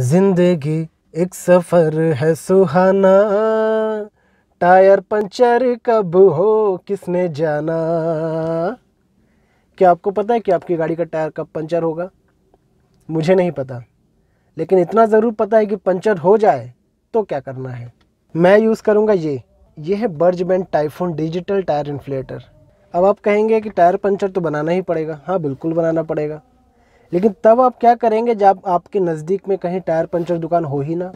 ज़िंदगी एक सफ़र है सुहाना। टायर पंचर कब हो, किसने जाना? क्या आपको पता है कि आपकी गाड़ी का टायर कब पंचर होगा? मुझे नहीं पता। लेकिन इतना ज़रूर पता है कि पंचर हो जाए तो क्या करना है? मैं यूज़ करूँगा ये। ये है बर्जबैंड टाइफोन डिजिटल टायर इन्फ्लेटर। अब आप कहेंगे कि टायर पंचर तो बनाना ही पड़ेगा। हाँ बिल्कुल बनाना पड़ेगा। लेकिन तब आप क्या करेंगे जब आपके नज़दीक में कहीं टायर पंचर दुकान हो ही ना?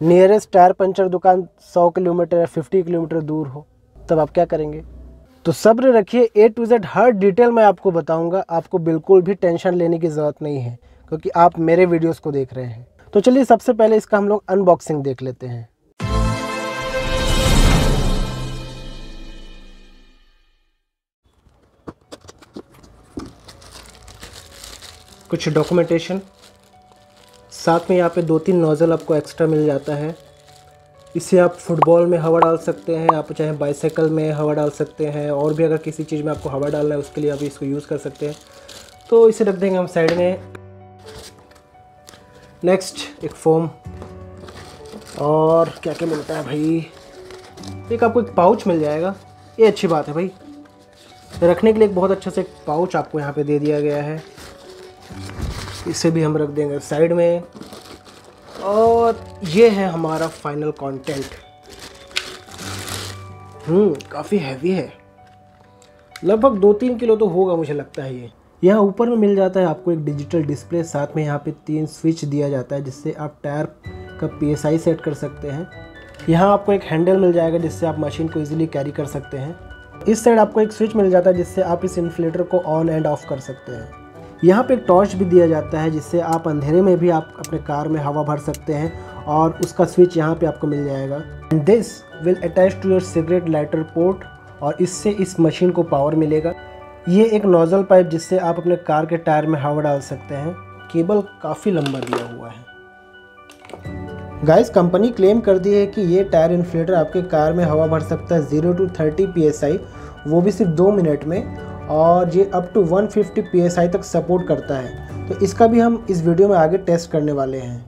नियरेस्ट टायर पंचर दुकान 100 किलोमीटर या 50 किलोमीटर दूर हो, तब आप क्या करेंगे? तो सब्र रखिए ए टू जेड हर डिटेल मैं आपको बताऊँगा, आपको बिल्कुल भी टेंशन लेने की ज़रूरत नहीं है, क्योंकि आप मेरे वीडियोस को देख रहे हैं। तो चलिए, सबसे पहले इसका हम लोग अनबॉक्सिंग देख लेते हैं। कुछ डॉक्यूमेंटेशन साथ में यहाँ पे दो तीन नोज़ल आपको एक्स्ट्रा मिल जाता है। इसे आप फुटबॉल में हवा डाल सकते हैं, आप चाहे बाइसाइकिल में हवा डाल सकते हैं, और भी अगर किसी चीज़ में आपको हवा डालना है, उसके लिए आप इसको यूज़ कर सकते हैं। तो इसे रख देंगे हम साइड में। नेक्स्ट एक फोम और क्या क्या मिलता है भाई? एक आपको एक पाउच मिल जाएगा। ये अच्छी बात है भाई। रखने के लिए एक बहुत अच्छा से एक पाउच आपको यहाँ पे दे दिया गया है। इसे भी हम रख देंगे साइड में। और ये है हमारा फाइनल कंटेंट हम्म काफ़ी हैवी है। लगभग दो तीन किलो तो होगा मुझे लगता है ये। यहाँ ऊपर में मिल जाता है आपको एक डिजिटल डिस्प्ले साथ में यहाँ पे तीन स्विच दिया जाता है, जिससे आप टायर का पीएसआई सेट कर सकते हैं। यहाँ आपको एक हैंडल मिल जाएगा, जिससे आप मशीन को इजीली कैरी कर सकते हैं। इस साइड आपको एक स्विच मिल जाता है, जिससे आप इस इन्फ्लेटर को ऑन एंड ऑफ़ कर सकते हैं। यहाँ पे एक टॉर्च भी दिया जाता है जिससे आप अंधेरे में भी आप अपने कार में हवा भर सकते हैं और उसका स्विच यहाँ पे आपको मिल जाएगा। And this will attach to your cigarette lighter port और इससे इस मशीन को पावर मिलेगा। ये एक नोज़ल पाइप जिससे आप अपने कार के टायर में हवा डाल सकते हैं। केबल काफ़ी लंबा दिया हुआ है। गाइस कंपनी क्लेम कर दी है कि ये टायर इन्फ्लेटर आपके कार में हवा भर सकता है। ज़ीरो टू थर्टी पी वो भी सिर्फ़ दो मिनट में। और ये अप टू 150 फिफ्टी तक सपोर्ट करता है। तो इसका भी हम इस वीडियो में आगे टेस्ट करने वाले हैं।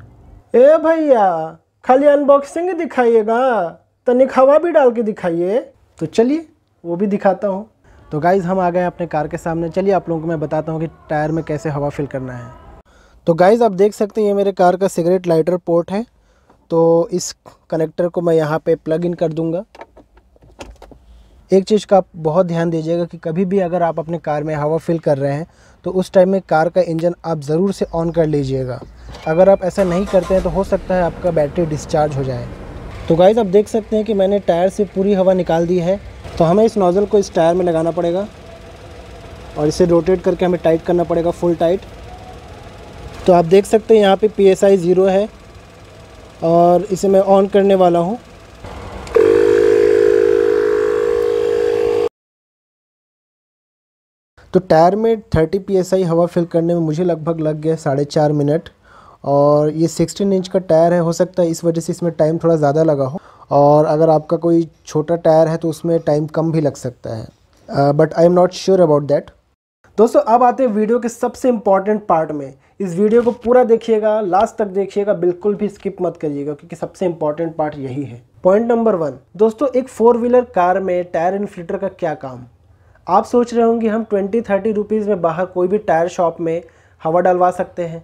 ए भैया, खाली अनबॉक्सिंग दिखाइएगा, तनिक हवा भी डाल के दिखाइए। तो चलिए, वो भी दिखाता हूँ। तो गाइज़ हम आ गए अपने कार के सामने। चलिए आप लोगों को मैं बताता हूँ कि टायर में कैसे हवा फिल करना है। तो गाइज़ आप देख सकते हैं ये मेरे कार का सिगरेट लाइटर पोर्ट है। तो इस कनेक्टर को मैं यहाँ पे प्लग इन कर दूँगा। एक चीज़ का आप बहुत ध्यान दीजिएगा कि कभी भी अगर आप अपने कार में हवा फिल कर रहे हैं तो उस टाइम में कार का इंजन आप ज़रूर से ऑन कर लीजिएगा। अगर आप ऐसा नहीं करते हैं तो हो सकता है आपका बैटरी डिस्चार्ज हो जाए। तो गाइज़ आप देख सकते हैं कि मैंने टायर से पूरी हवा निकाल दी है तो हमें इस नोज़ल को इस टायर में लगाना पड़ेगा और इसे रोटेट करके हमें टाइट करना पड़ेगा फुल टाइट तो आप देख सकते हैं यहाँ पे पी एस आई ज़ीरो है और इसे मैं ऑन करने वाला हूँ। तो टायर में 30 पी हवा फिल करने में मुझे लगभग लग गया साढ़े चार मिनट। और ये 16 इंच का टायर है, हो सकता है इस वजह से इसमें टाइम थोड़ा ज़्यादा लगा हो। और अगर आपका कोई छोटा टायर है तो उसमें टाइम कम भी लग सकता है। But I am not sure about that दोस्तों, अब आते हैं वीडियो के सबसे इंपॉर्टेंट पार्ट में। इस वीडियो को पूरा देखिएगा लास्ट तक देखिएगा, बिल्कुल भी स्किप मत करिएगा, क्योंकि सबसे इंपॉर्टेंट पार्ट यही है। पॉइंट नंबर वन दोस्तों, एक फोर व्हीलर कार में टायर इन्फ्लिटर का क्या काम? आप सोच रहे होंगे हम ट्वेंटी थर्टी रुपीज़ में बाहर कोई भी टायर शॉप में हवा डलवा सकते हैं।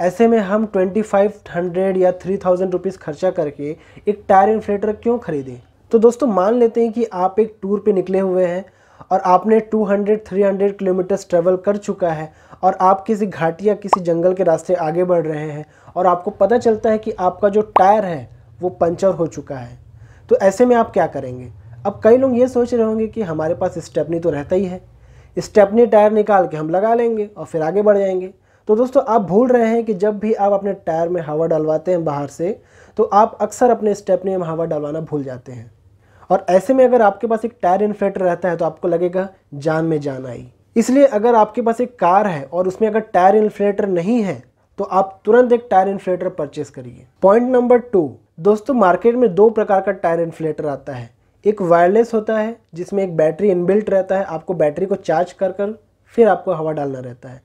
ऐसे में हम ट्वेंटी फाइव हंड्रेड या थ्री थाउज़ेंड रुपीज़ खर्चा करके एक टायर इन्फ्लेटर क्यों खरीदें? तो दोस्तों, मान लेते हैं कि आप एक टूर पे निकले हुए हैं और आपने 200 300 किलोमीटर्स ट्रेवल कर चुका है और आप किसी घाटी या किसी जंगल के रास्ते आगे बढ़ रहे हैं और आपको पता चलता है कि आपका जो टायर है वो पंचर हो चुका है। तो ऐसे में आप क्या करेंगे? अब कई लोग ये सोच रहे होंगे कि हमारे पास स्टेपनी तो रहता ही है। स्टेपनी टायर निकाल के हम लगा लेंगे और फिर आगे बढ़ जाएँगे। तो दोस्तों, आप भूल रहे हैं कि जब भी आप अपने टायर में हवा डलवाते हैं बाहर से तो आप अक्सर अपने स्टेपनी में हवा डलवाना भूल जाते हैं। और ऐसे में अगर आपके पास एक टायर इन्फ्लेटर रहता है तो आपको लगेगा, जान में जान आई। इसलिए अगर आपके पास एक कार है और उसमें अगर टायर इन्फ्लेटर नहीं है तो आप तुरंत एक टायर इन्फ्लेटर परचेस करिए। पॉइंट नंबर टू, दोस्तों, मार्केट में दो प्रकार का टायर इन्फ्लेटर आता है। एक वायरलेस होता है, जिसमें एक बैटरी इनबिल्ट रहता है, आपको बैटरी को चार्ज कर कर फिर आपको हवा डालना रहता है।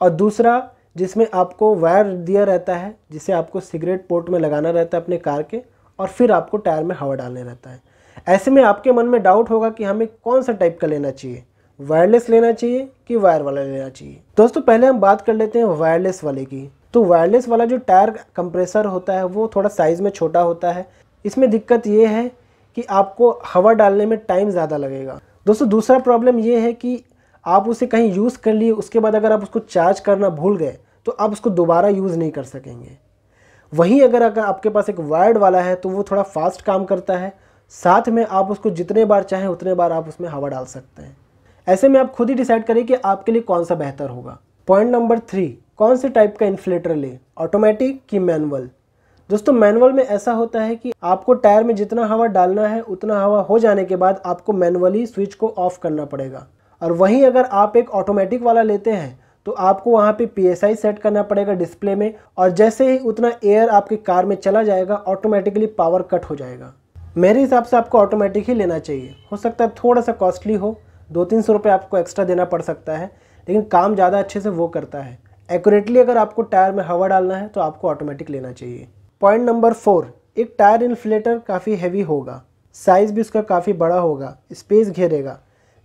और दूसरा, जिसमें आपको वायर दिया रहता है, जिसे आपको सिगरेट पोर्ट में लगाना रहता है अपने कार के, और फिर आपको टायर में हवा डालने रहता है। ऐसे में आपके मन में डाउट होगा कि हमें कौन सा टाइप का लेना चाहिए? वायरलेस लेना चाहिए कि वायर वाला लेना चाहिए? दोस्तों, पहले हम बात कर लेते हैं वायरलेस वाले की। तो वायरलेस वाला जो टायर कंप्रेसर होता है, वो थोड़ा साइज़ में छोटा होता है। इसमें दिक्कत ये है कि आपको हवा डालने में टाइम ज़्यादा लगेगा। दोस्तों, दूसरा प्रॉब्लम ये है कि आप उसे कहीं यूज़ कर लिए, उसके बाद अगर आप उसको चार्ज करना भूल गए तो आप उसको दोबारा यूज़ नहीं कर सकेंगे। वहीं अगर अगर आपके पास एक वायर्ड वाला है तो वो थोड़ा फास्ट काम करता है। साथ में आप उसको जितने बार चाहें, उतने बार आप उसमें हवा डाल सकते हैं। ऐसे में आप खुद ही डिसाइड करें कि आपके लिए कौन सा बेहतर होगा। पॉइंट नंबर थ्री कौन से टाइप का इन्फ्लेटर ले? ऑटोमेटिक कि मैनुअल दोस्तों मैनुअल में ऐसा होता है कि आपको टायर में जितना हवा डालना है, उतना हवा हो जाने के बाद आपको मैनुअली स्विच को ऑफ़ करना पड़ेगा। और वहीं अगर आप एक ऑटोमेटिक वाला लेते हैं तो आपको वहाँ पे पीएसआई सेट करना पड़ेगा डिस्प्ले में, और जैसे ही उतना एयर आपकी कार में चला जाएगा ऑटोमेटिकली पावर कट हो जाएगा। मेरे हिसाब से आपको ऑटोमेटिक ही लेना चाहिए। हो सकता है थोड़ा सा कॉस्टली हो दो तीन सौ रुपये आपको एक्स्ट्रा देना पड़ सकता है, लेकिन काम ज़्यादा अच्छे से वो करता है। एक्यूरेटली अगर आपको टायर में हवा डालना है तो आपको ऑटोमेटिक लेना चाहिए। पॉइंट नंबर फोर एक टायर इन्फ्लेटर काफ़ी हैवी होगा। साइज़ भी उसका काफ़ी बड़ा होगा स्पेस घेरेगा।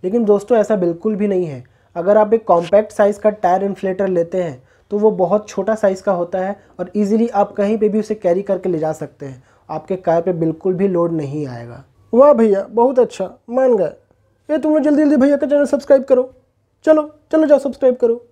लेकिन दोस्तों, ऐसा बिल्कुल भी नहीं है। अगर आप एक कॉम्पैक्ट साइज़ का टायर इन्फ्लेटर लेते हैं तो वो बहुत छोटा साइज़ का होता है और इजीली आप कहीं पे भी उसे कैरी करके ले जा सकते हैं। आपके कार पे बिल्कुल भी लोड नहीं आएगा। वाह भैया, बहुत अच्छा। मान गए। ये तुम लोग जल्दी जल्दी भैया का चैनल सब्सक्राइब करो। चलो चलो जाओ सब्सक्राइब करो।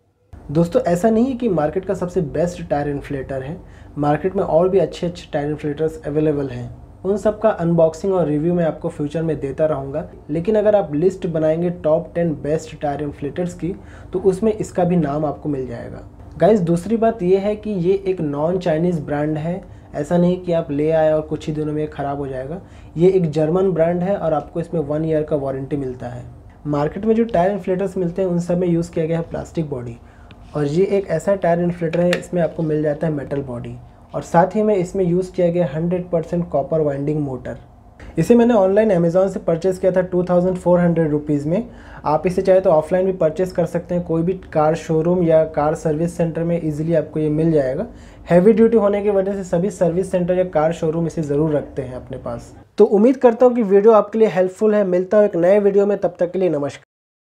दोस्तों, ऐसा नहीं है कि मार्केट का सबसे बेस्ट टायर इन्फ्लेटर है। मार्केट में और भी अच्छे अच्छे टायर इन्फ्लेटर्स अवेलेबल हैं। उन सब का अनबॉक्सिंग और रिव्यू मैं आपको फ्यूचर में देता रहूँगा। लेकिन अगर आप लिस्ट बनाएँगे top ten best tyre inflators की तो उसमें इसका भी नाम आपको मिल जाएगा। गाइज़ दूसरी बात यह है कि ये एक नॉन चाइनीज़ ब्रांड है। ऐसा नहीं कि आप ले आए और कुछ ही दिनों में ख़राब हो जाएगा। ये एक जर्मन ब्रांड है और आपको इसमें वन ईयर का वारंटी मिलता है। मार्केट में जो टायर इन्फ्लेटर्स मिलते हैं, उन सब में यूज़ किया गया है प्लास्टिक बॉडी और ये एक ऐसा टायर इन्फ्लेटर है, इसमें आपको मिल जाता है मेटल बॉडी और साथ ही में इसमें यूज़ किया गया hundred percent copper winding motor इसे मैंने ऑनलाइन अमेज़ोन से परचेज़ किया था two thousand four hundred rupees में. आप इसे चाहे तो ऑफलाइन भी परचेज़ कर सकते हैं, कोई भी कार शोरूम या कार सर्विस सेंटर में इजीली आपको ये मिल जाएगा. हैवी ड्यूटी होने की वजह से सभी सर्विस सेंटर या कार शोरूम इसे ज़रूर रखते हैं अपने पास. तो उम्मीद करता हूँ कि वीडियो आपके लिए हेल्पफुल है. मिलता हूँ एक नए वीडियो में. तब तक के लिए नमस्कार.